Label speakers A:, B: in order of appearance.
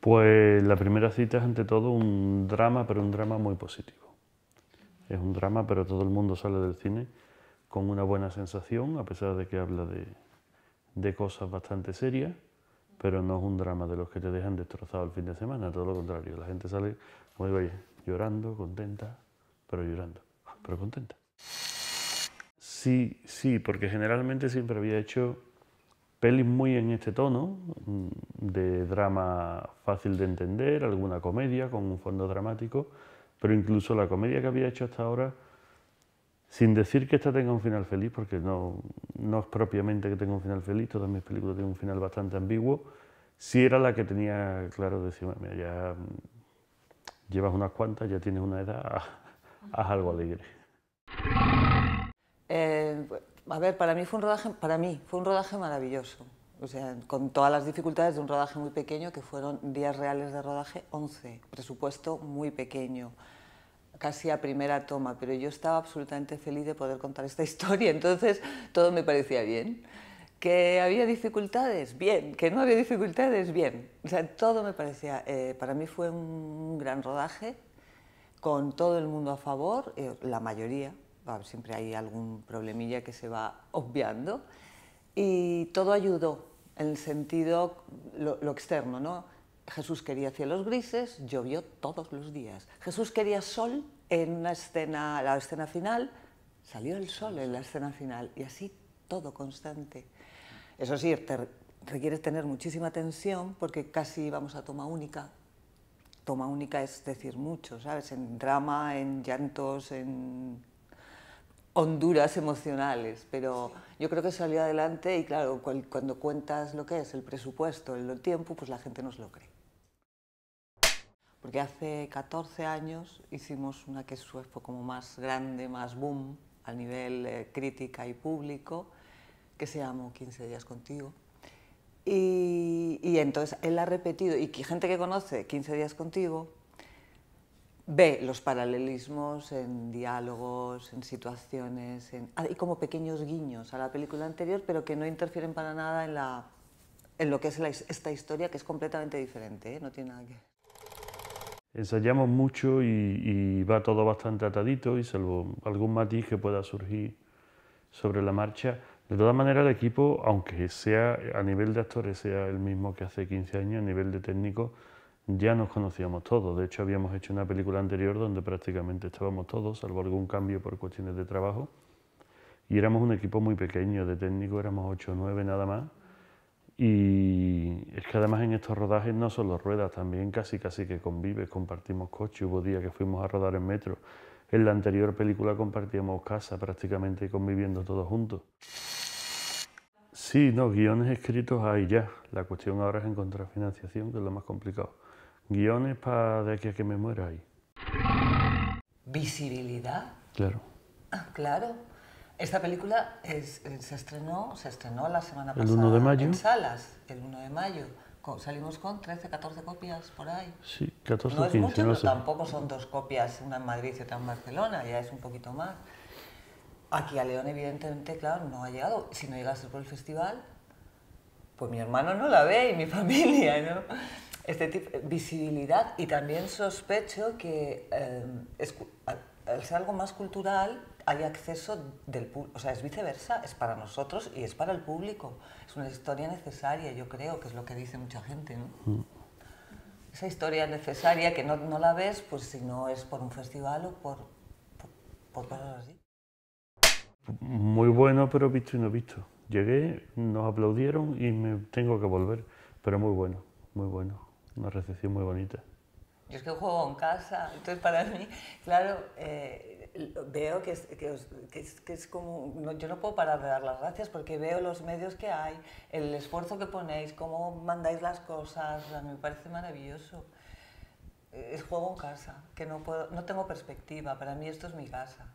A: Pues la primera cita es ante todo un drama, pero un drama muy positivo. Es un drama, pero todo el mundo sale del cine con una buena sensación, a pesar de que habla de, de cosas bastante serias, pero no es un drama de los que te dejan destrozado el fin de semana, todo lo contrario. La gente sale, como digo, llorando, contenta, pero llorando, pero contenta. Sí, sí, porque generalmente siempre había hecho pelis muy en este tono, mm, de drama fácil de entender, alguna comedia con un fondo dramático, pero incluso la comedia que había hecho hasta ahora, sin decir que esta tenga un final feliz, porque no, no es propiamente que tenga un final feliz, todas mis películas tienen un final bastante ambiguo, sí era la que tenía claro decir, mira, ya mm, llevas unas cuantas, ya tienes una edad, haz algo alegre.
B: Eh, a ver, para mí fue un rodaje, para mí fue un rodaje maravilloso. O sea, con todas las dificultades de un rodaje muy pequeño, que fueron días reales de rodaje 11, presupuesto muy pequeño, casi a primera toma, pero yo estaba absolutamente feliz de poder contar esta historia, entonces todo me parecía bien. ¿Que había dificultades? Bien. ¿Que no había dificultades? Bien. O sea, todo me parecía... Eh, para mí fue un gran rodaje, con todo el mundo a favor, eh, la mayoría, siempre hay algún problemilla que se va obviando, y todo ayudó en el sentido, lo, externo, ¿no? Jesús quería cielos grises, llovió todos los días. Jesús quería sol en una escena, la escena final, salió el sol en la escena final, y así todo constante. Eso sí, requiere tener muchísima tensión porque casi vamos a toma única. Toma única es decir mucho, ¿sabes? En drama, en llantos, en honduras emocionales, pero yo creo que salió adelante y claro, cuando cuentas lo que es el presupuesto, el tiempo, pues la gente nos lo cree. Porque hace 14 años hicimos una que fue como más grande, más boom a nivel eh, crítica y público, que se llamó 15 días contigo. Y, y entonces él ha repetido, y gente que conoce 15 días contigo, ve los paralelismos en diálogos, en situaciones, en, hay como pequeños guiños a la película anterior, pero que no interfieren para nada en, la, en lo que es esta historia, que es completamente diferente, ¿eh? no tiene nada que ver.
A: Ensayamos mucho y, y, va todo bastante atadito y salvo algún matiz que pueda surgir sobre la marcha. De todas maneras, el equipo, aunque sea a nivel de actores sea el mismo que hace 15 años, a nivel de técnico, ya nos conocíamos todos. De hecho, habíamos hecho una película anterior donde prácticamente estábamos todos, salvo algún cambio por cuestiones de trabajo. Y éramos un equipo muy pequeño, de técnico éramos 8 o 9 nada más. Y es que además en estos rodajes no solo ruedas, también casi casi que convives, compartimos coche. Hubo días que fuimos a rodar en metro. En la anterior película compartíamos casa prácticamente conviviendo todos juntos. Sí, no, guiones escritos hay ya. La cuestión ahora es encontrar financiación, que es lo más complicado. Guiones para de aquí a que me muera ahí.
B: ¿Visibilidad?
A: Claro.
B: Ah, claro. Esta película es, se, estrenó, se estrenó la semana
A: pasada. ¿El 1 de mayo?
B: En salas, el 1 de mayo. Salimos con 13, 14 copias por ahí.
A: Sí, 14
B: no
A: 15,
B: es mucho,
A: no
B: pero tampoco son dos copias, una en Madrid y otra en Barcelona, ya es un poquito más. Aquí a León, evidentemente, claro, no ha llegado. Si no llegase por el festival, pues mi hermano no la ve y mi familia, ¿no? este tipo de visibilidad y también sospecho que eh, es, al ser algo más cultural hay acceso del público, o sea, es viceversa, es para nosotros y es para el público. Es una historia necesaria, yo creo, que es lo que dice mucha gente, ¿no? Mm. Esa historia necesaria que no, no, la ves, pues si no es por un festival o por, por, por cosas así.
A: Muy bueno, pero visto y no visto. Llegué, nos aplaudieron y me tengo que volver, pero muy bueno, muy bueno una recepción muy bonita.
B: Yo es que juego en casa, entonces para mí, claro, eh, veo que es, que, es, que es, como, yo no puedo parar de dar las gracias porque veo los medios que hay, el esfuerzo que ponéis, cómo mandáis las cosas, me parece maravilloso. Es juego en casa, que no, puedo, no tengo perspectiva, para mí esto es mi casa.